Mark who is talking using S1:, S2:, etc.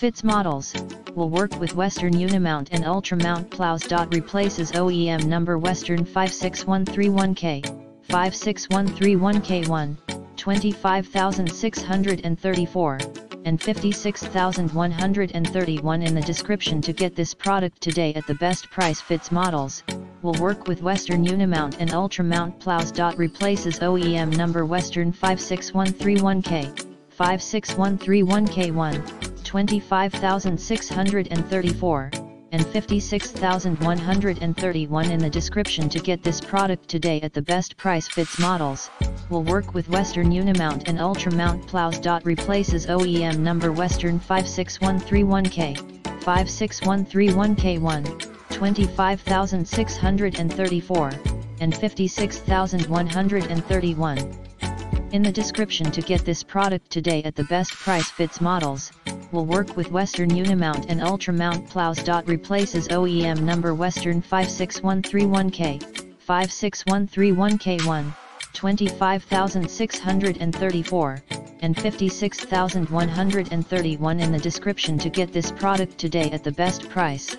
S1: Fits models, will work with Western Unimount and Ultramount plows. Replaces OEM number Western 56131K, 56131K1, 25634, and 56131 in the description to get this product today at the best price fits models, will work with Western Unimount and Ultramount plows. Replaces OEM number Western 56131K, 56131K1, 25,634, and 56,131 in the description to get this product today at the best price fits models, will work with Western Unimount and Ultramount plows. Replaces OEM number Western 56131K, 56131K1, 25,634, and 56,131. In the description to get this product today at the best price fits models, will work with Western Unimount and Ultramount plows. Replaces OEM number Western 56131K, 56131K1, 25634, and 56131 in the description to get this product today at the best price.